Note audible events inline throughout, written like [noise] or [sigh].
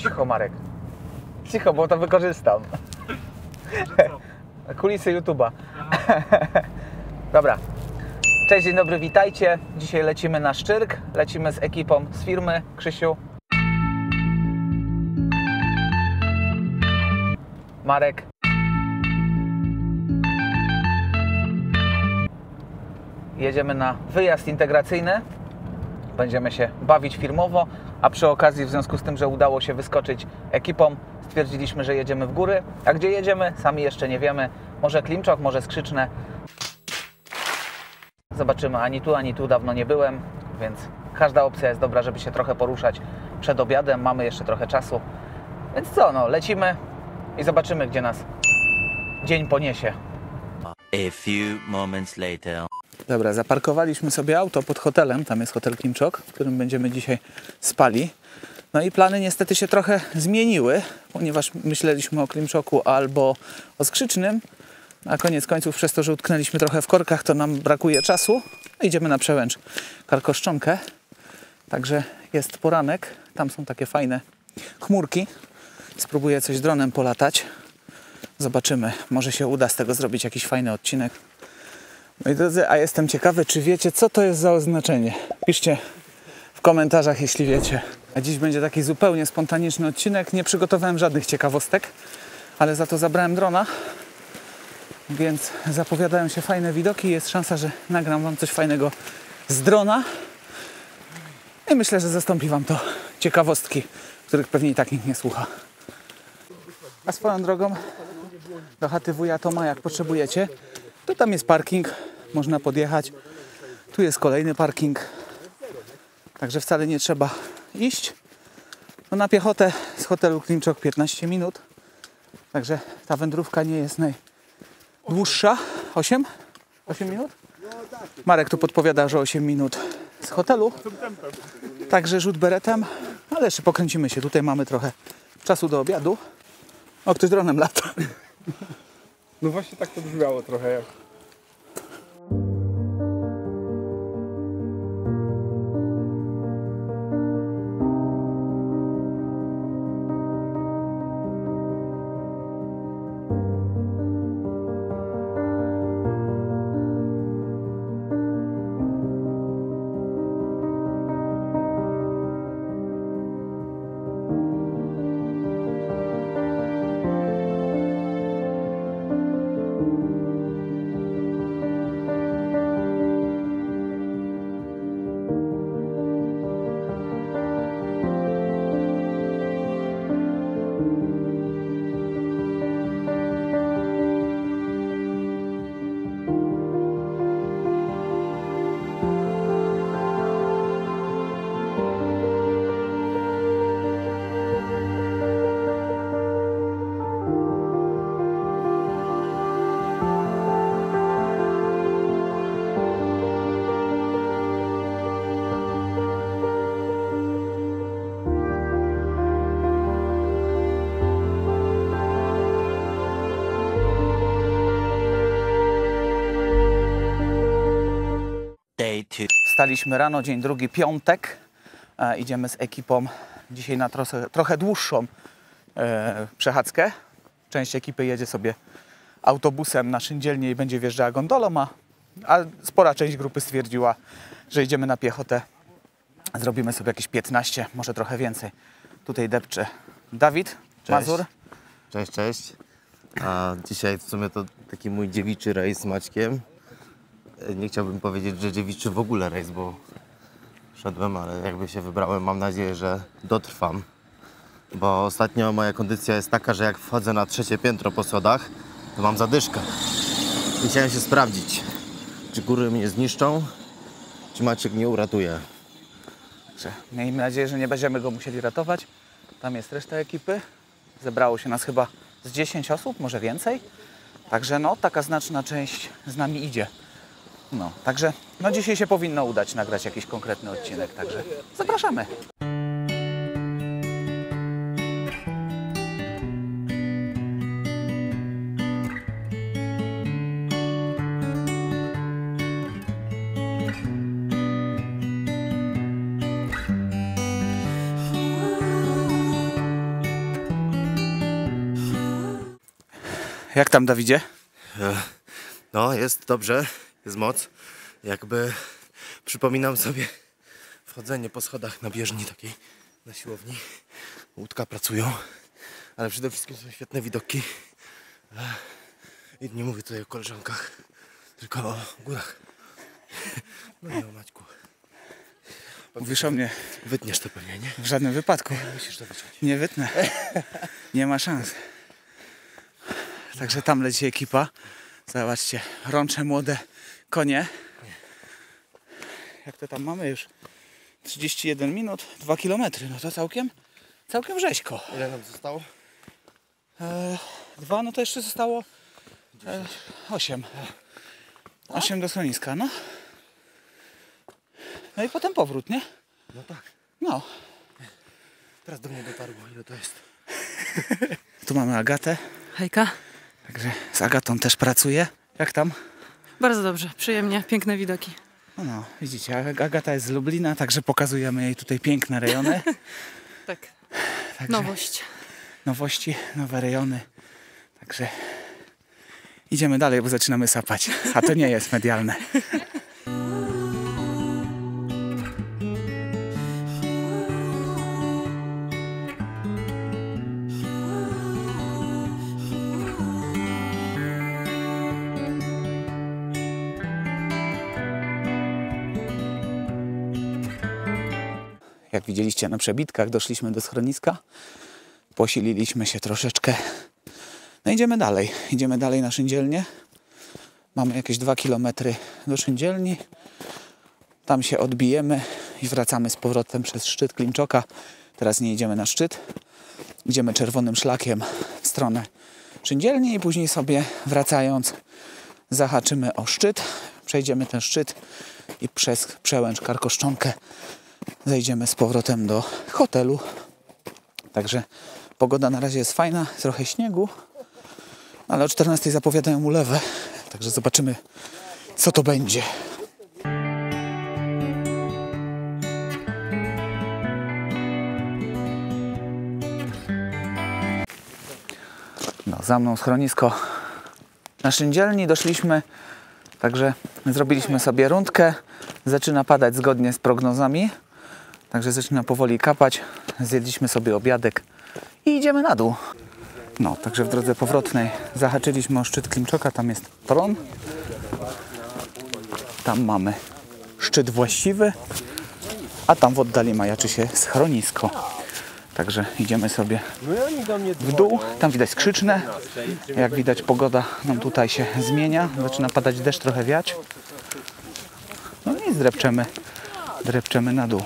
Cicho, Marek. Cicho, bo to wykorzystam. [laughs] Kulisy YouTube'a. Dobra. Cześć, dzień dobry, witajcie. Dzisiaj lecimy na Szczyrk. Lecimy z ekipą z firmy. Krzysiu. Marek. Jedziemy na wyjazd integracyjny. Będziemy się bawić firmowo, a przy okazji, w związku z tym, że udało się wyskoczyć ekipą, stwierdziliśmy, że jedziemy w góry. A gdzie jedziemy? Sami jeszcze nie wiemy. Może Klimczok, może Skrzyczne. Zobaczymy. Ani tu, ani tu dawno nie byłem, więc każda opcja jest dobra, żeby się trochę poruszać przed obiadem. Mamy jeszcze trochę czasu. Więc co, no, lecimy i zobaczymy, gdzie nas dzień poniesie. A few moments later. Dobra, zaparkowaliśmy sobie auto pod hotelem. Tam jest hotel Klimczok, w którym będziemy dzisiaj spali. No i plany niestety się trochę zmieniły, ponieważ myśleliśmy o Klimczoku albo o Skrzycznym. A koniec końców, przez to, że utknęliśmy trochę w korkach, to nam brakuje czasu. No Idziemy na przełęcz Karkoszczonkę. Także jest poranek. Tam są takie fajne chmurki. Spróbuję coś dronem polatać. Zobaczymy. Może się uda z tego zrobić jakiś fajny odcinek. Moi drodzy, a jestem ciekawy, czy wiecie, co to jest za oznaczenie. Piszcie w komentarzach, jeśli wiecie. A dziś będzie taki zupełnie spontaniczny odcinek. Nie przygotowałem żadnych ciekawostek, ale za to zabrałem drona, więc zapowiadają się fajne widoki. Jest szansa, że nagram Wam coś fajnego z drona. I myślę, że zastąpi Wam to ciekawostki, których pewnie i tak nikt nie słucha. A swoją drogą do chaty wuja Toma, jak potrzebujecie, to tam jest parking, można podjechać. Tu jest kolejny parking, także wcale nie trzeba iść. No na piechotę z hotelu Klimczok 15 minut, także ta wędrówka nie jest najdłuższa. 8? 8 minut? Marek tu podpowiada, że 8 minut z hotelu. Także rzut beretem, ale jeszcze pokręcimy się. Tutaj mamy trochę czasu do obiadu. O, ktoś dronem lata. No właśnie tak to brzmiało trochę jak. Wstaliśmy rano, dzień drugi, piątek. E, idziemy z ekipą dzisiaj na trochę, trochę dłuższą e, przechadzkę. Część ekipy jedzie sobie autobusem na szyndzielnię i będzie wjeżdżała gondolą, a, a spora część grupy stwierdziła, że idziemy na piechotę. Zrobimy sobie jakieś 15, może trochę więcej. Tutaj depcze Dawid Mazur. Cześć, cześć. A dzisiaj w sumie to taki mój dziewiczy rejs z Maćkiem. Nie chciałbym powiedzieć, że dziewiczy w ogóle rejs, bo szedłem, ale jakby się wybrałem, mam nadzieję, że dotrwam. Bo ostatnio moja kondycja jest taka, że jak wchodzę na trzecie piętro po schodach, to mam zadyszkę. I chciałem się sprawdzić, czy góry mnie zniszczą, czy Maciek mnie uratuje. Miejmy nadzieję, że nie będziemy go musieli ratować. Tam jest reszta ekipy. Zebrało się nas chyba z 10 osób, może więcej. Także no, taka znaczna część z nami idzie. No, także no dzisiaj się powinno udać nagrać jakiś konkretny odcinek, także zapraszamy. Jak tam, Dawidzie? E, no, jest dobrze jest moc. Jakby przypominam sobie wchodzenie po schodach na bieżni takiej na siłowni. Łódka pracują, ale przede wszystkim są świetne widoki. I nie mówię tutaj o koleżankach, tylko o górach. No nie o Maćku. Mówisz o mnie Wytniesz to pewnie, nie? w żadnym wypadku. Musisz to wyciąć. Nie wytnę. Nie ma szans. Także tam leci ekipa. Zobaczcie, rącze młode konie. Jak to tam mamy już? 31 minut, 2 km. No to całkiem, całkiem rzeźko. Ile nam zostało? E, dwa, no to jeszcze zostało e, 8. 8 do schroniska, no. No i potem powrót, nie? No tak. No. Teraz do mnie dotarło, ile to jest. [laughs] Tu mamy Agatę, Hejka. Także z Agatą też pracuję. Jak tam? Bardzo dobrze, przyjemnie, piękne widoki. No, no widzicie, Ag- Agata jest z Lublina, także pokazujemy jej tutaj piękne rejony. [laughs] Tak. Także Nowość. nowości, nowe rejony. Także idziemy dalej, bo zaczynamy sapać. A to nie jest medialne. [laughs] Jak widzieliście na przebitkach, doszliśmy do schroniska. Posililiśmy się troszeczkę. No idziemy dalej. Idziemy dalej na szyndzielnię. Mamy jakieś 2 km do szyndzielni. Tam się odbijemy i wracamy z powrotem przez szczyt Klimczoka. Teraz nie idziemy na szczyt. Idziemy czerwonym szlakiem w stronę szyndzielni i później sobie wracając zahaczymy o szczyt. Przejdziemy ten szczyt i przez przełęcz Karkoszczonkę zejdziemy z powrotem do hotelu. Także pogoda na razie jest fajna, trochę śniegu, ale o 14 zapowiadają ulewę. Także zobaczymy, co to będzie. No, za mną schronisko na szyndzielni. Doszliśmy, także zrobiliśmy sobie rundkę. Zaczyna padać zgodnie z prognozami. Także zaczyna powoli kapać. Zjedliśmy sobie obiadek i idziemy na dół. No, także w drodze powrotnej zahaczyliśmy o szczyt Klimczoka. Tam jest tron. Tam mamy szczyt właściwy. A tam w oddali majaczy się schronisko. Także idziemy sobie w dół. Tam widać skrzyczne. Jak widać pogoda nam tutaj się zmienia. Zaczyna padać deszcz, trochę wiać. No i zdrepczemy, drepczemy na dół.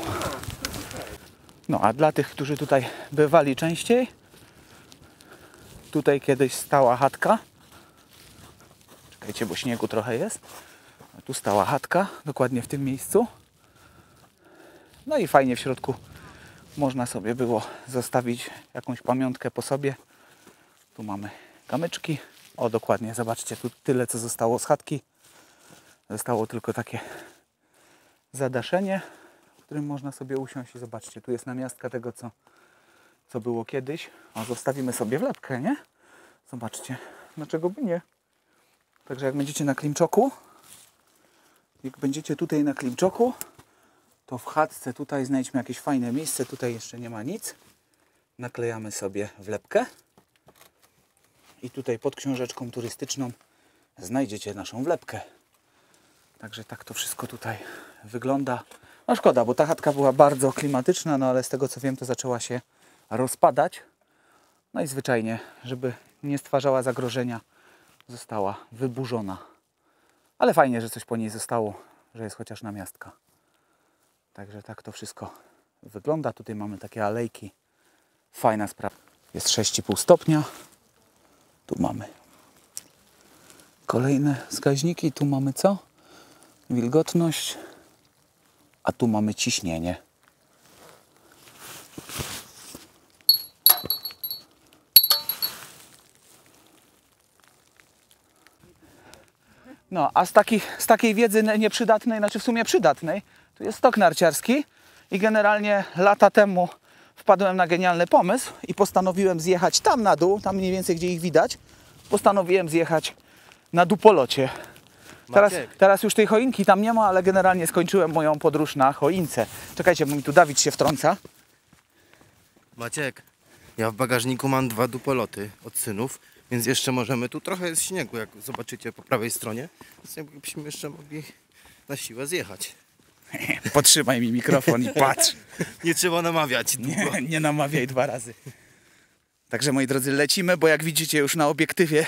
No a dla tych, którzy tutaj bywali częściej, tutaj kiedyś stała chatka. Czekajcie, bo śniegu trochę jest. Tu stała chatka, dokładnie w tym miejscu. No i fajnie w środku można sobie było zostawić jakąś pamiątkę po sobie. Tu mamy kamyczki. O, dokładnie, zobaczcie, tu tyle, co zostało z chatki. Zostało tylko takie zadaszenie, w którym można sobie usiąść i zobaczcie, tu jest namiastka tego, co, co było kiedyś. O, zostawimy sobie wlepkę, nie? Zobaczcie, dlaczego by nie? Także jak będziecie na Klimczoku, jak będziecie tutaj na Klimczoku, to w chatce tutaj znajdźmy jakieś fajne miejsce. Tutaj jeszcze nie ma nic. Naklejamy sobie wlepkę. I tutaj pod książeczką turystyczną znajdziecie naszą wlepkę. Także tak to wszystko tutaj wygląda. No szkoda, bo ta chatka była bardzo klimatyczna, no ale z tego co wiem, to zaczęła się rozpadać. No i zwyczajnie, żeby nie stwarzała zagrożenia, została wyburzona. Ale fajnie, że coś po niej zostało, że jest chociaż namiastka. Także tak to wszystko wygląda. Tutaj mamy takie alejki. Fajna sprawa. Jest 6,5 stopnia. Tu mamy kolejne wskaźniki. Tu mamy co? Wilgotność. A tu mamy ciśnienie. No, a z, z takiej wiedzy ne- nieprzydatnej, znaczy w sumie przydatnej, tu jest stok narciarski i generalnie lata temu wpadłem na genialny pomysł i postanowiłem zjechać tam na dół, tam mniej więcej gdzie ich widać, postanowiłem zjechać na Dupolocie. Teraz, teraz już tej choinki tam nie ma, ale generalnie skończyłem moją podróż na choince. Czekajcie, bo mi tu Dawid się wtrąca. Maciek, ja w bagażniku mam dwa dupoloty od synów, więc jeszcze możemy, tu trochę jest śniegu, jak zobaczycie po prawej stronie, więc jakbyśmy jeszcze mogli na siłę zjechać. [laughs] Podtrzymaj mi mikrofon i patrz. [laughs] Nie trzeba namawiać. Nie, nie namawiaj dwa razy. Także moi drodzy, lecimy, bo jak widzicie już na obiektywie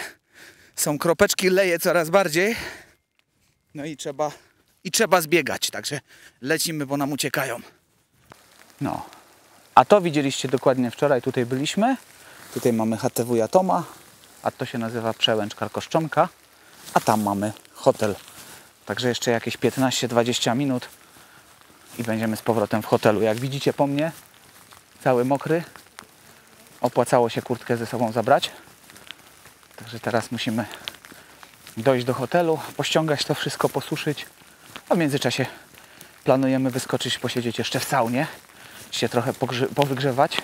są kropeczki, leje coraz bardziej. No i trzeba, i trzeba zbiegać, także lecimy, bo nam uciekają. No, a to widzieliście dokładnie wczoraj, tutaj byliśmy. Tutaj mamy HTW Jatoma, a to się nazywa Przełęcz Karkoszczonka, a tam mamy hotel. Także jeszcze jakieś 15-20 minut i będziemy z powrotem w hotelu. Jak widzicie po mnie, cały mokry. Opłacało się kurtkę ze sobą zabrać. Także teraz musimy dojść do hotelu, pościągać to wszystko, posuszyć. A w międzyczasie planujemy wyskoczyć, posiedzieć jeszcze w saunie, się trochę powygrzewać.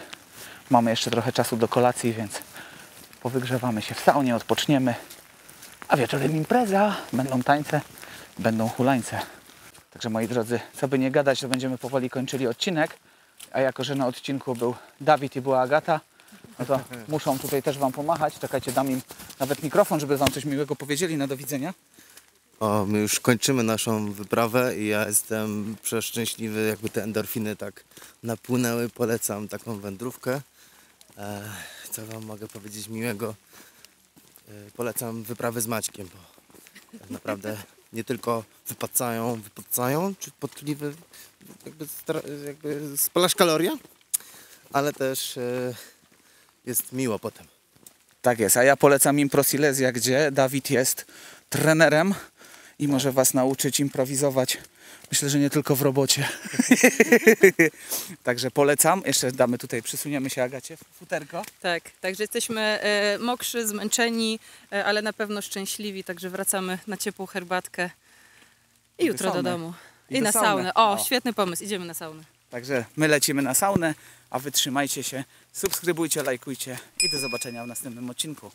Mamy jeszcze trochę czasu do kolacji, więc powygrzewamy się w saunie, odpoczniemy. A wieczorem impreza, będą tańce, będą hulańce. Także moi drodzy, co by nie gadać, to będziemy powoli kończyli odcinek. A jako, że na odcinku był Dawid i była Agata, no to muszą tutaj też Wam pomachać. Czekajcie, dam im nawet mikrofon, żeby Wam coś miłego powiedzieli. Na do widzenia. O, my już kończymy naszą wyprawę i ja jestem przeszczęśliwy, jakby te endorfiny tak napłynęły. Polecam taką wędrówkę. E, co wam mogę powiedzieć miłego? E, polecam wyprawy z Maćkiem, bo tak naprawdę nie tylko wypacają, wypacają, czy podliwy, jakby, jakby spalasz kalorie, ale też e, jest miło potem. Tak jest, a ja polecam Impro Silesia, gdzie Dawid jest trenerem i może Was nauczyć improwizować. Myślę, że nie tylko w robocie. [laughs] Także polecam. Jeszcze damy tutaj, przysuniemy się Agacie, futerko. Tak, także jesteśmy e, mokrzy, zmęczeni, e, ale na pewno szczęśliwi, także wracamy na ciepłą herbatkę i do jutro do sauny. domu. I I, do na sauny. saunę. O, O. świetny pomysł, idziemy na saunę. Także my lecimy na saunę, a Wy trzymajcie się, subskrybujcie, lajkujcie i do zobaczenia w następnym odcinku.